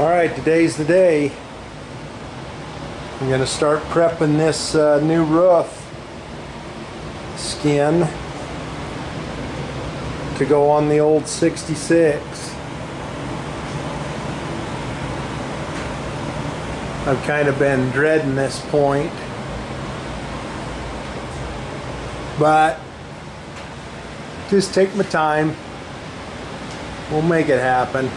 All right, today's the day. I'm gonna start prepping this uh, new roof skin to go on the old 66. I've kind of been dreading this point, but just take my time. We'll make it happen.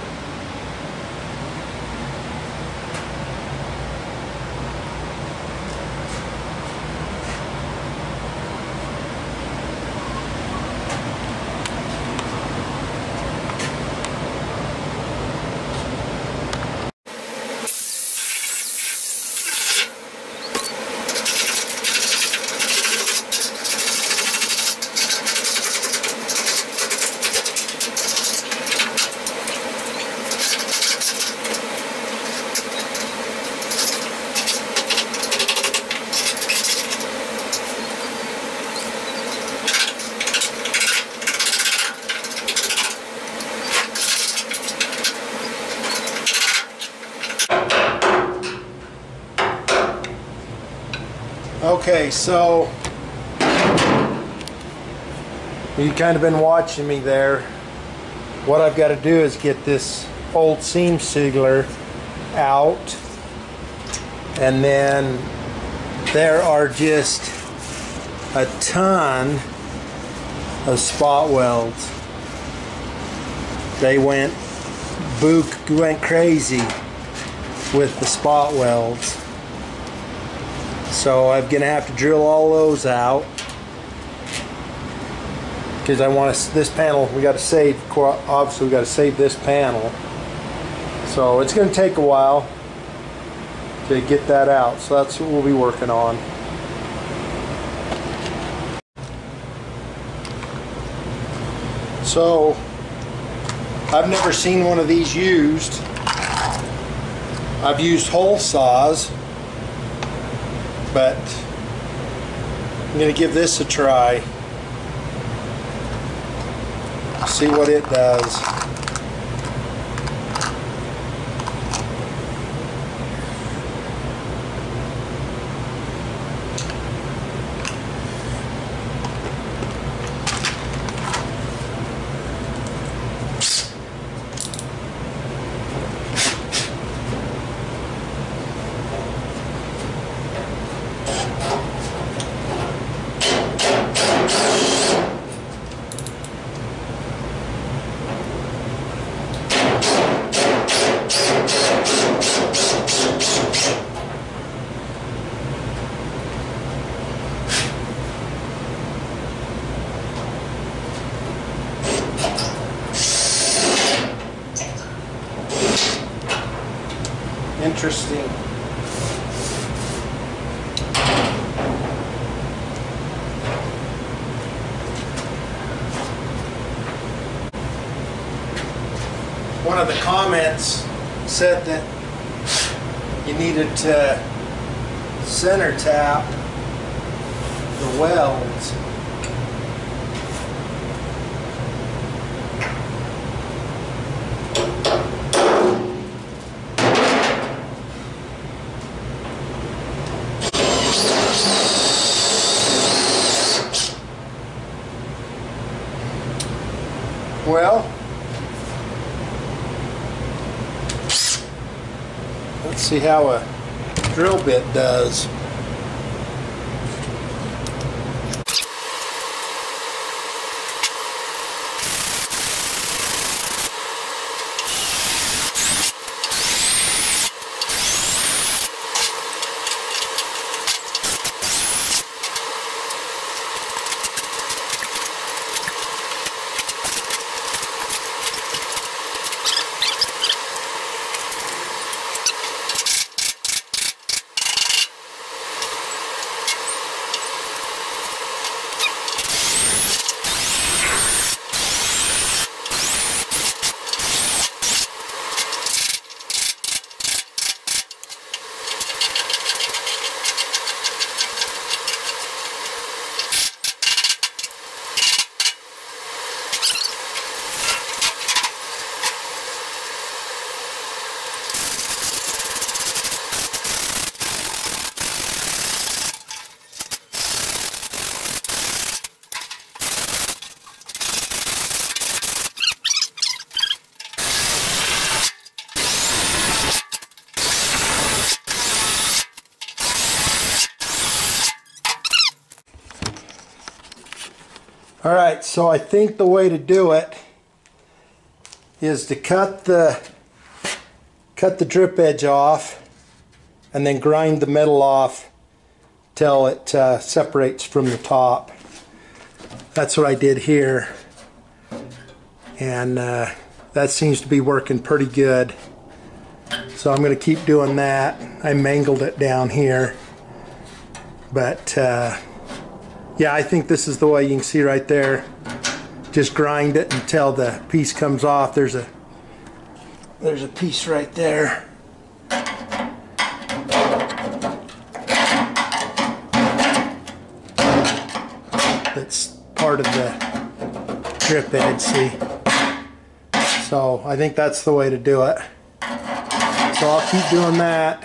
Okay, so you kind of been watching me there. What I've got to do is get this old seam sealer out and then there are just a ton of spot welds. They went book went crazy with the spot welds. So I'm gonna have to drill all those out. Because I want to this panel we got to save obviously we got to save this panel. So it's going to take a while to get that out so that's what we'll be working on. So I've never seen one of these used. I've used hole saws but I'm going to give this a try. See what it does. Interesting. One of the comments said that you needed to center tap the welds Well, let's see how a drill bit does. So I think the way to do it is to cut the cut the drip edge off and then grind the metal off till it uh, separates from the top. That's what I did here. And uh, that seems to be working pretty good. So I'm going to keep doing that. I mangled it down here. But uh, yeah, I think this is the way you can see right there. Just grind it until the piece comes off. There's a there's a piece right there. That's part of the drip edge, see? So I think that's the way to do it. So I'll keep doing that.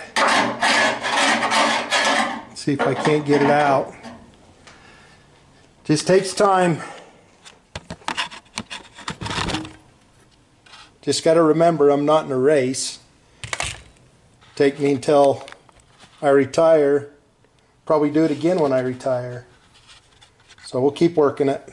See if I can't get it out. Just takes time. Just got to remember I'm not in a race. Take me until I retire. Probably do it again when I retire. So we'll keep working it.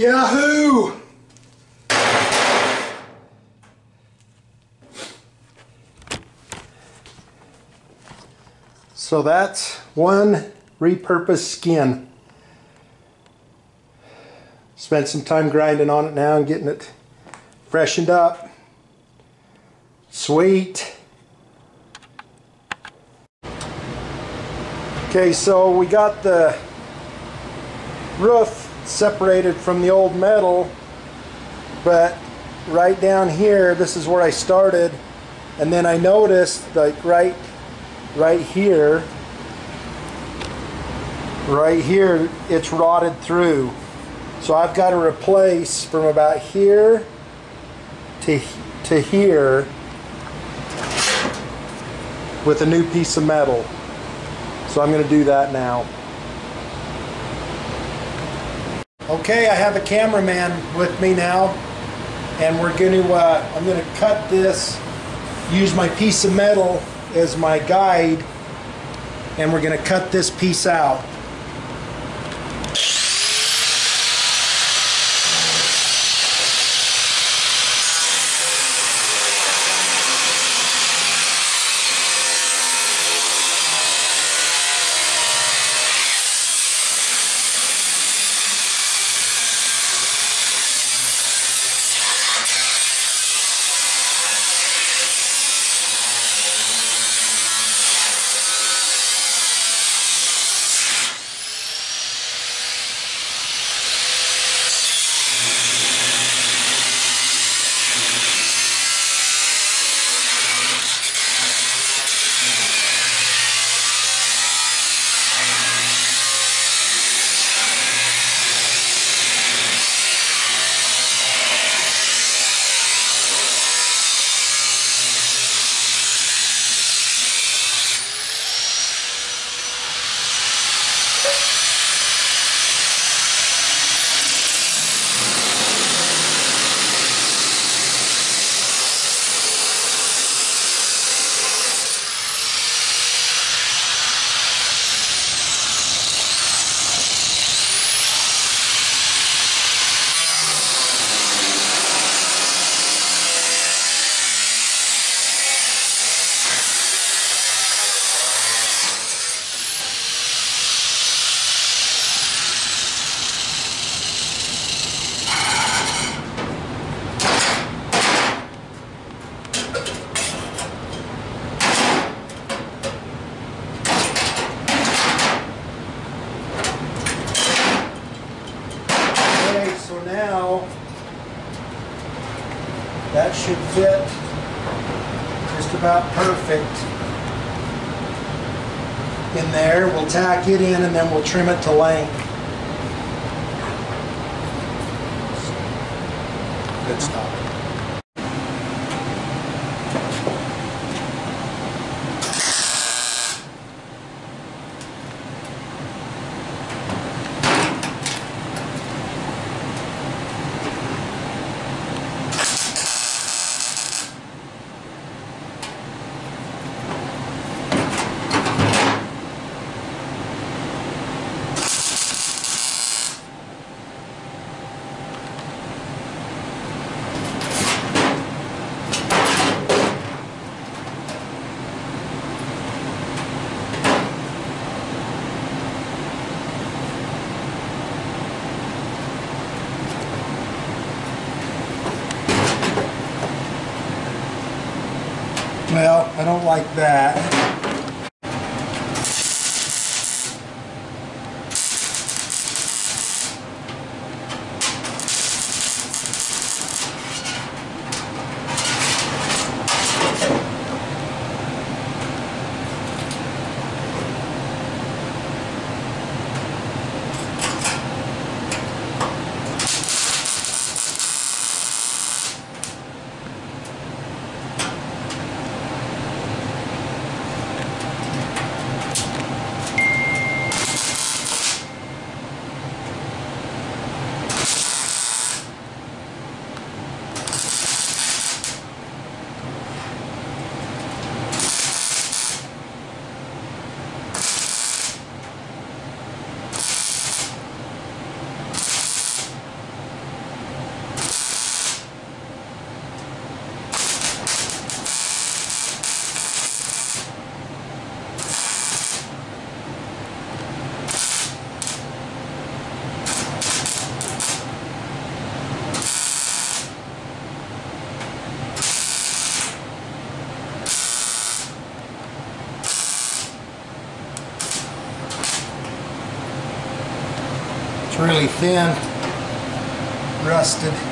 Yahoo! So that's one repurposed skin. Spent some time grinding on it now and getting it freshened up. Sweet. Okay, so we got the roof separated from the old metal, but right down here, this is where I started, and then I noticed like right right here right here it's rotted through. So I've got to replace from about here to to here with a new piece of metal. So I'm going to do that now okay I have a cameraman with me now and we're going to uh, I'm going to cut this use my piece of metal as my guide and we're going to cut this piece out. It in and then we'll trim it to length. Good stuff. Well, I don't like that. Really thin, rusted.